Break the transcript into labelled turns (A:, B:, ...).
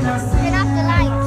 A: Turn off the light.